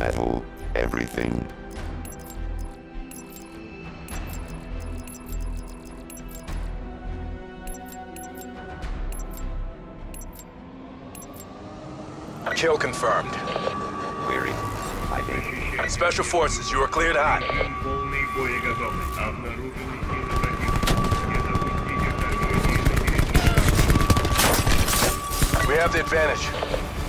metal, everything. Kill confirmed. Query. think. Special forces, you are cleared hot. We have the advantage.